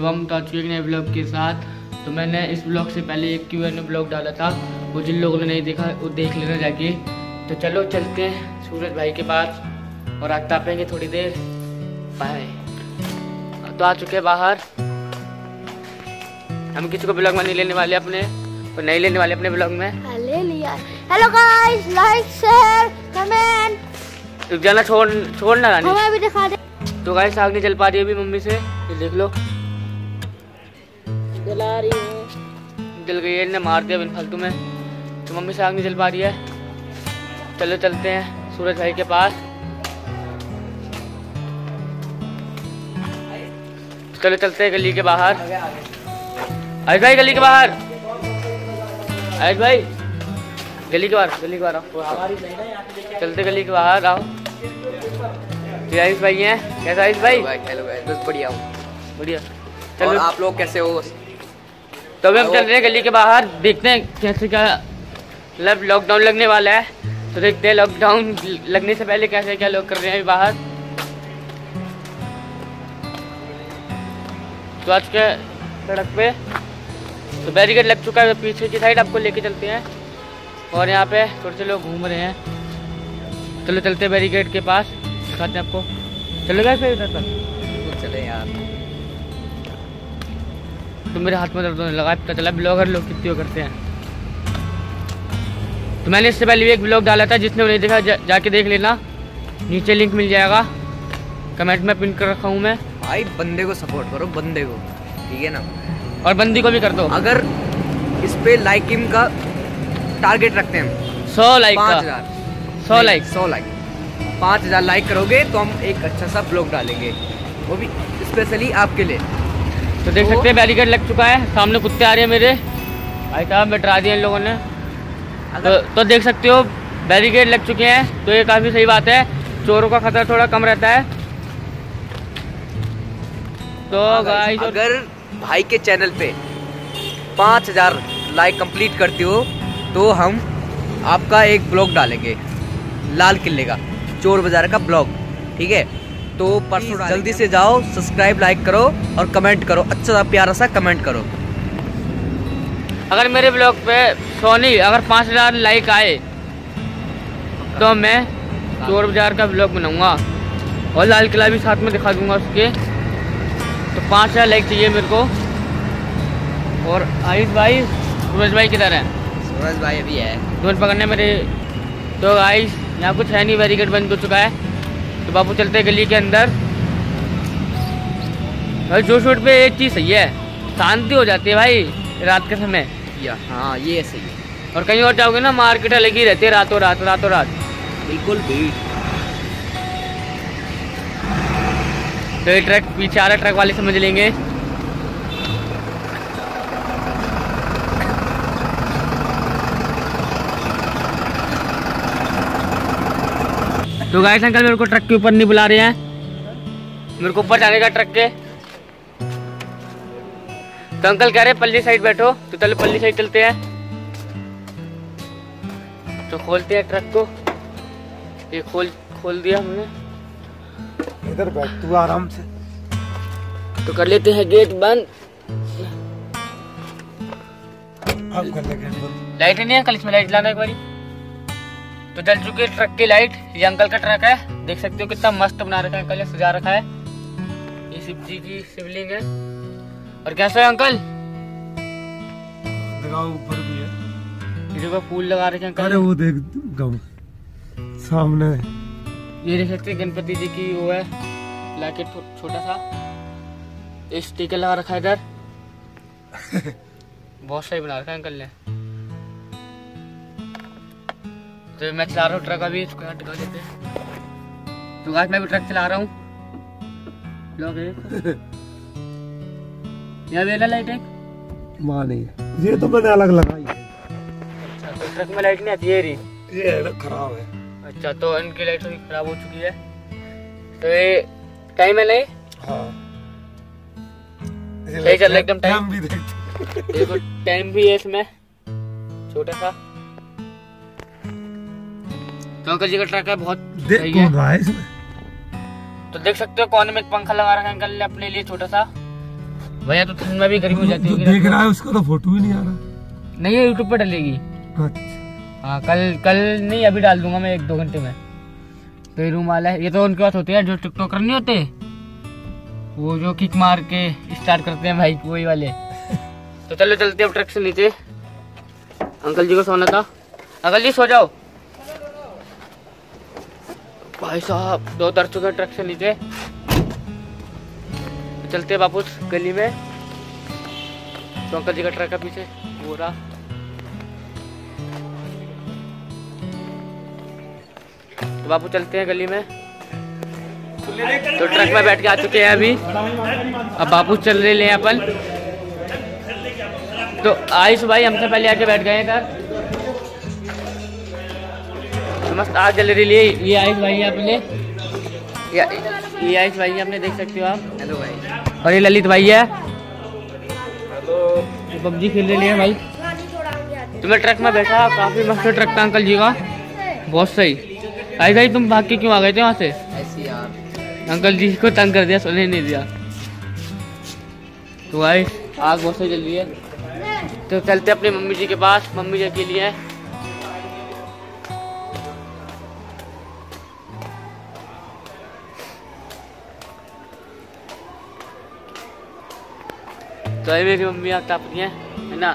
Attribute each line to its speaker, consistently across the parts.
Speaker 1: शिवम तो के एक नए ब्लॉग के साथ। तो मैंने इस ब्लॉग से पहले एक क्यू एन ब्लॉग डाला था वो जिन लोगों ने नहीं देखा वो देख लेना जाके। तो चलो चलते हैं सूरज भाई के पास और आज तापेंगे थोड़ी देर। बाय तो आ चुके हैं बाहर। हम किसी को ब्लॉग में नहीं लेने वाले अपने और नहीं लेने वाले अपने ब्लॉग में।
Speaker 2: Hello guys like share comment
Speaker 1: जाना छोड़ छोड़ना रानी।
Speaker 2: हमें भी दिखा दे।
Speaker 1: तो गाइस आग नहीं जल पा रही है अभी मम्मी से ये देख लो।
Speaker 2: जला रही है।
Speaker 1: जल गई है इन्हें मार दिया बिन फालतू में। तो मम्मी से आग नहीं जल पा रही है। चलो चलते हैं सूरज भाई के पास। चलो चलते हैं गली के बाहर। आयुष भाई गली के बाहर। आयुष भाई गली के बाहर गली के बाहर आओ। चलते गली के बाहर आओ। आयुष भाई हैं। कैसा आयुष भाई?
Speaker 3: भाई हेलो गाइस बस बढ़िया हूँ।
Speaker 1: बढ़िया।
Speaker 3: और
Speaker 1: चलो।
Speaker 3: आप लोग कैसे हो?
Speaker 1: तो अभी हम चल रहे हैं गली के बाहर, देखते हैं कैसे क्या मतलब लॉकडाउन लगने वाला है। तो देखते हैं लॉकडाउन लगने से पहले कैसे क्या लोग कर रहे हैं बाहर। तो आज के सड़क पे तो बैरिकेड लग चुका है पीछे की साइड आपको लेके चलते हैं। और यहाँ पे थोड़े से लोग घूम रहे हैं। चलो चलते हैं बैरिकेड के पास, दिखाते हैं आपको। चलो गए फिर इधर तक
Speaker 3: तो
Speaker 1: मेरे हाथ में दर्द होने लगा पता चला ब्लॉगर लोग कितनी करते हैं। तो मैंने इससे पहले भी एक ब्लॉग डाला था जिसने वो नहीं देखा जा, जाके देख लेना। नीचे लिंक मिल जाएगा। कमेंट में पिन कर रखा हूँ मैं।
Speaker 3: भाई बंदे को सपोर्ट करो बंदे को। ठीक है ना?
Speaker 1: और बंदी को भी कर दो।
Speaker 3: अगर इस पे लाइक का टारगेट रखते हैं
Speaker 1: सौ लाइक
Speaker 3: पाँच हज़ार।
Speaker 1: सौ लाइक
Speaker 3: सौ लाइक पाँच हज़ार लाइक करोगे तो हम एक अच्छा सा ब्लॉग डालेंगे। वो भी स्पेशली आपके लिए।
Speaker 1: तो देख सकते हैं बैरिकेड लग चुका है। सामने कुत्ते आ रहे हैं मेरे। भाई साहब डरा दिया इन लोगों ने। तो, तो देख सकते हो बैरिकेड लग चुके हैं। तो ये काफ़ी सही बात है चोरों का खतरा थोड़ा कम रहता है। तो गाइस
Speaker 3: अगर भाई के चैनल पे पाँच हज़ार लाइक कंप्लीट करते हो तो हम आपका एक ब्लॉग डालेंगे। लाल किले का चोर बाज़ार का ब्लॉग ठीक है? तो परसों जल्दी से जाओ सब्सक्राइब लाइक करो और कमेंट करो। अच्छा सा प्यारा सा कमेंट करो।
Speaker 1: अगर मेरे ब्लॉग पे सोनी अगर पाँच हज़ार लाइक आए तो मैं चोर बाज़ार का ब्लॉग बनाऊँगा। और लाल किला भी साथ में दिखा दूँगा उसके। तो पाँच हज़ार लाइक चाहिए मेरे को। और आयुष भाई सूरज भाई किधर है?
Speaker 3: सूरज भाई अभी है।
Speaker 1: दोन पकड़ने मेरे तो आयुष यहाँ कुछ है नहीं बैरिकेड बंद हो चुका है। तो बाबू चलते गली के अंदर। भाई जो शूट पे एक चीज़ सही है। शांति हो जाती है भाई रात के समय।
Speaker 3: या हाँ ये सही। है
Speaker 1: और कहीं और जाओगे ना मार्केट अलग ही रहती है रातों रात रातों रात।
Speaker 3: बिल्कुल भीड़।
Speaker 1: तो ये ट्रक पीछे आ रहा ट्रक वाले समझ लेंगे। तो गाइस अंकल मेरे को ट्रक के ऊपर नहीं बुला रहे हैं। मेरे को ऊपर जाने का ट्रक के। तो अंकल कह रहे पल्ली साइड बैठो। तो चलो पल्ली साइड चलते हैं। तो खोलते हैं ट्रक को। ये खोल खोल दिया हमने।
Speaker 4: इधर बैठ तू आराम से।
Speaker 1: तो कर लेते हैं गेट बंद।
Speaker 4: अब कर ले गेट बंद
Speaker 1: लाइट नहीं है अंकल इसमें लाइट लाना एक बारी। तो जल चुकी है ट्रक की लाइट ये अंकल का ट्रक है। देख सकते हो कितना मस्त बना रखा है अंकल ने सजा रखा है। ये शिव जी की शिवलिंग है। और कैसा है अंकल?
Speaker 4: ऊपर भी है।
Speaker 1: ये फूल लगा रखे हैं
Speaker 4: अरे
Speaker 1: अंकल
Speaker 4: वो देख गम सामने
Speaker 1: ये देख सकते गणपति जी की वो है ब्लैकेट छोटा सा। स्टिकर लगा रखा है इधर। बहुत सही बना रखा है अंकल ने। तो मैं चला रहा हूँ ट्रक अभी इसको यहाँ टिका देते हैं। तो आज मैं भी ट्रक चला रहा हूँ। लोग यहाँ वेला लाइट है।
Speaker 4: माँ नहीं है। ये तो मैंने अलग लगाई है।
Speaker 1: अच्छा तो ट्रक में लाइट नहीं आती है रही
Speaker 4: ये खराब है।
Speaker 1: अच्छा तो इनकी लाइट थोड़ी खराब हो चुकी है। तो ये टाइम है नहीं
Speaker 4: हाँ।
Speaker 1: सही चल रहा एकदम टाइम।
Speaker 4: भी देख।
Speaker 1: देखो टाइम भी है इसमें। छोटा सा। तो अंकल जी का ट्रक है बहुत सही है। तो देख सकते हो कोने में पंखा लगा रखा है अंकल ने अपने लिए छोटा सा। भैया तो ठंड में भी गर्मी हो जाती होगी
Speaker 4: देख रहा है उसका तो फ़ोटो ही नहीं आ रहा।
Speaker 1: नहीं ये यूट्यूब पे डलेगी।
Speaker 4: अच्छा।
Speaker 1: हाँ कल कल नहीं अभी डाल दूँगा मैं एक दो घंटे में। तो ये रूम वाला है ये तो उनके पास होते हैं जो टिकटॉकर नहीं होते? वो जो किक मार के स्टार्ट करते हैं भाई वही वाले। तो चलो चलते अब ट्रक से नीचे। अंकल जी को सोना था। अंकल जी सो जाओ। भाई साहब, दो चुके हैं ट्रक से नीचे। चलते हैं वापस गली में। तो अंकल जी का ट्रक है पीछे, वो रहा। तो बापू चलते हैं गली में। तो ट्रक में बैठ के आ चुके हैं अभी। अब बापू चल रहे हैं अपन तो आयुष भाई हमसे पहले आके बैठ गए हैं इधर तो मस्त आग जल रही है। ये आयुष भाई है अपने। ये आयुष भाई है अपने देख सकते हो आप।
Speaker 3: हेलो भाई।
Speaker 1: और ये ललित भाई है। पबजी खेल रहे हैं भाई। तो मैं ट्रक में बैठा काफ़ी मस्त ट्रक था अंकल जी का। बहुत सही। आई भाई तुम भाग के क्यों आ गए थे वहाँ से? अंकल जी को तंग कर दिया सोने नहीं दिया। तो भाई आग बहुत सही जल रही है। तो चलते अपनी मम्मी जी के पास। मम्मी जी के लिए तो ये मेरी मम्मी आग ताप रही है है ना?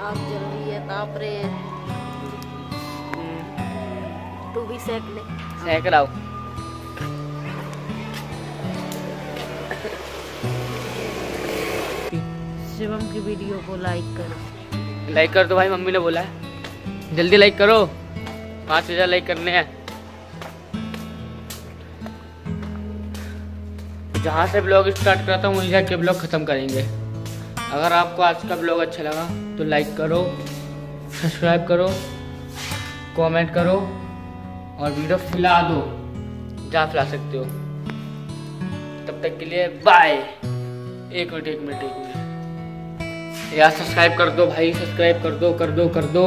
Speaker 2: आग जल रही है। तापरे तू भी सेक ले।
Speaker 1: सेक लाओ।
Speaker 2: शिवम की वीडियो को लाइक करो।
Speaker 1: लाइक कर दो भाई मम्मी ने बोला है। जल्दी लाइक करो। पाँच हज़ार लाइक करने हैं। जहाँ से ब्लॉग स्टार्ट करता हूँ वहीं जाके ब्लॉग ख़त्म करेंगे। अगर आपको आज का ब्लॉग अच्छा लगा तो लाइक करो सब्सक्राइब करो कमेंट करो, और वीडियो फैला दो, जहाँ फैला सकते हो। तब तक के लिए बाय एक मिनट एक मिनट एक मिनट। यार सब्सक्राइब कर दो भाई सब्सक्राइब कर दो कर दो कर दो।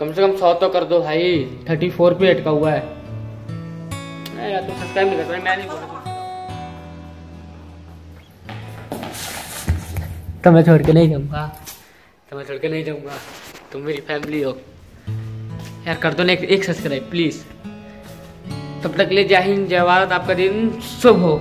Speaker 1: कम से कम सौ तो कर दो भाई। थर्टी फोर पे अटका हुआ है। यार, तुम सब्सक्राइब नहीं कर रहे, मैं नहीं बोल तो मैं छोड़ के नहीं जाऊँगा तो मैं छोड़ के नहीं जाऊँगा तुम मेरी फैमिली हो यार कर दो ना एक, सब्सक्राइब प्लीज़ तब तक ले जय हिंद जय भारत आपका दिन शुभ हो